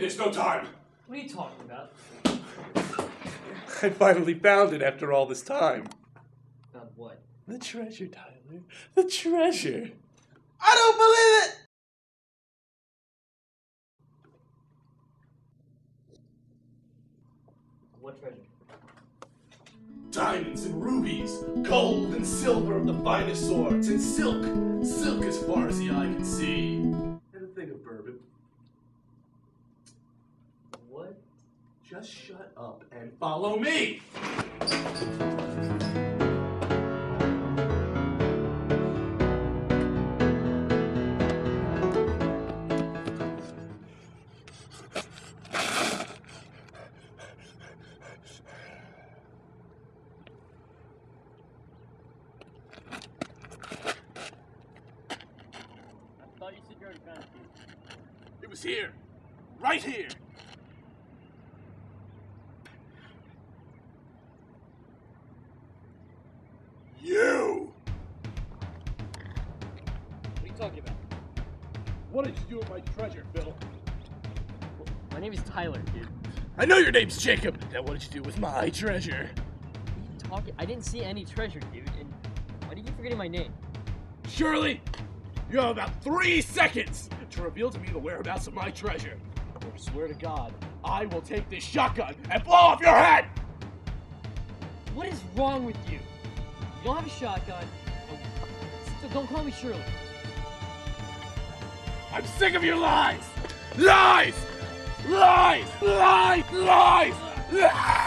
waste no time. What are you talking about? I finally found it after all this time. About what? The treasure, Tyler. The treasure. I don't believe it! What treasure? Diamonds and rubies, gold and silver of the finest sorts, and silk, silk as far as the eye can see. And a thing of bourbon. What? Just shut up and follow me! I thought you said you found it. It was here. Right here. Talking about? What did you do with my treasure, Bill? My name is Tyler, dude. I know your name's Jacob. Now what did you do with my treasure? What are you talking? I didn't see any treasure, dude. And why do you keep forgetting my name? Shirley, you have about three seconds to reveal to me the whereabouts of my treasure. Or swear to God, I will take this shotgun and blow off your head! What is wrong with you? You don't have a shotgun. Oh, so don't call me Shirley. I'm sick of your lies! Lies! Lies! Lies! Lies! lies!